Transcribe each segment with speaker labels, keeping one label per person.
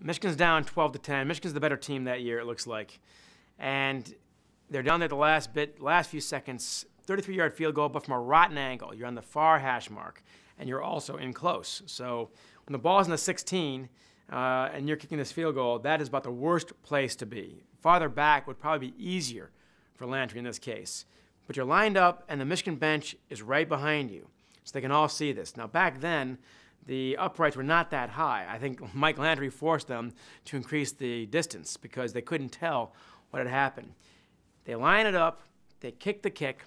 Speaker 1: Michigan's down 12 to 10. Michigan's the better team that year, it looks like. And they're down there the last bit, last few seconds. 33 yard field goal, but from a rotten angle. You're on the far hash mark, and you're also in close. So when the ball's in the 16 uh, and you're kicking this field goal, that is about the worst place to be. Farther back would probably be easier for Lantry in this case. But you're lined up, and the Michigan bench is right behind you. So they can all see this. Now, back then, the uprights were not that high. I think Mike Lantry forced them to increase the distance because they couldn't tell what had happened. They line it up, they kick the kick.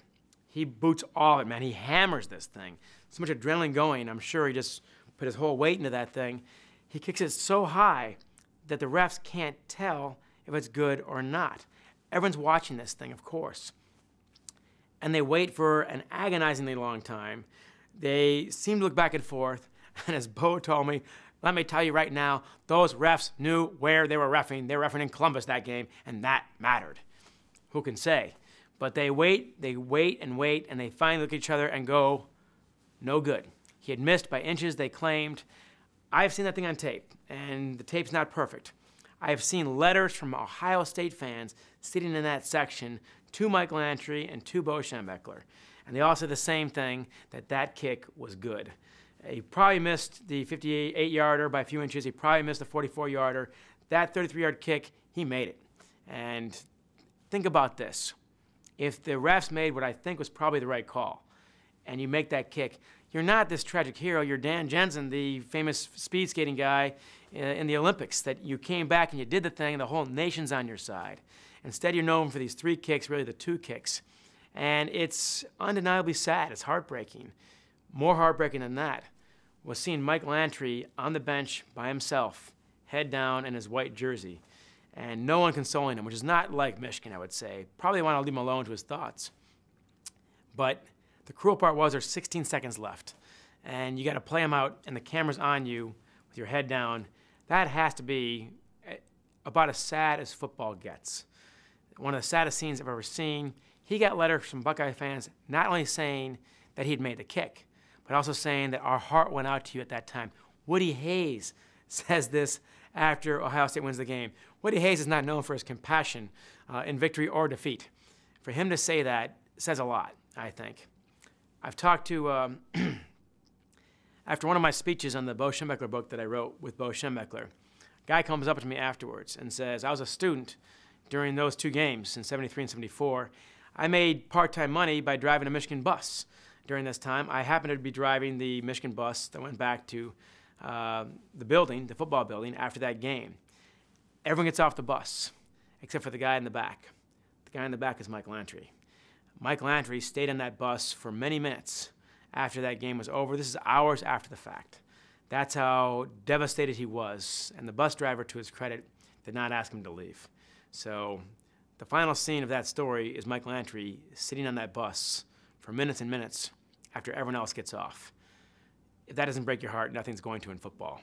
Speaker 1: He boots all of it, man. He hammers this thing. So much adrenaline going, I'm sure he just put his whole weight into that thing. He kicks it so high that the refs can't tell if it's good or not. Everyone's watching this thing, of course. And they wait for an agonizingly long time they seem to look back and forth. And as Bo told me, let me tell you right now, those refs knew where they were refing. They were refing in Columbus that game, and that mattered. Who can say? But they wait, they wait and wait, and they finally look at each other and go, no good. He had missed by inches, they claimed. I've seen that thing on tape, and the tape's not perfect. I have seen letters from Ohio State fans sitting in that section to Mike Lantry and to Bo Schembechler. And they all said the same thing that that kick was good. He probably missed the 58 yarder by a few inches. He probably missed the 44 yarder. That 33 yard kick, he made it. And think about this. If the refs made what I think was probably the right call, and you make that kick, you're not this tragic hero. You're Dan Jansen, the famous speed skating guy uh, in the Olympics, that you came back and you did the thing, and the whole nation's on your side. Instead, you're known for these three kicks, really the two kicks. And it's undeniably sad. It's heartbreaking. More heartbreaking than that was seeing Mike Lantry on the bench by himself, head down in his white jersey, and no one consoling him, which is not like Michigan, I would say. Probably want to leave him alone to his thoughts. But the cruel part was there's 16 seconds left, and you got to play him out, and the camera's on you with your head down. That has to be eh, about as sad as football gets. One of the saddest scenes I've ever seen. He got letters from Buckeye fans not only saying that he'd made the kick, but also saying that our heart went out to you at that time. Woody Hayes says this after Ohio State wins the game. Woody Hayes is not known for his compassion uh, in victory or defeat. For him to say that says a lot, I think. I've talked to, um, after one of my speeches on the Bo Schembechler book that I wrote with Bo Schembechler, a guy comes up to me afterwards and says, I was a student during those two games in 73 and 74, I made part time money by driving a Michigan bus during this time. I happened to be driving the Michigan bus that went back to uh, the building, the football building, after that game. Everyone gets off the bus except for the guy in the back. The guy in the back is Mike Lantry. Mike Lantry stayed on that bus for many minutes after that game was over. This is hours after the fact. That's how devastated he was. And the bus driver, to his credit, did not ask him to leave. So the final scene of that story is Mike Lantry sitting on that bus for minutes and minutes after everyone else gets off. If that doesn't break your heart, nothing's going to in football.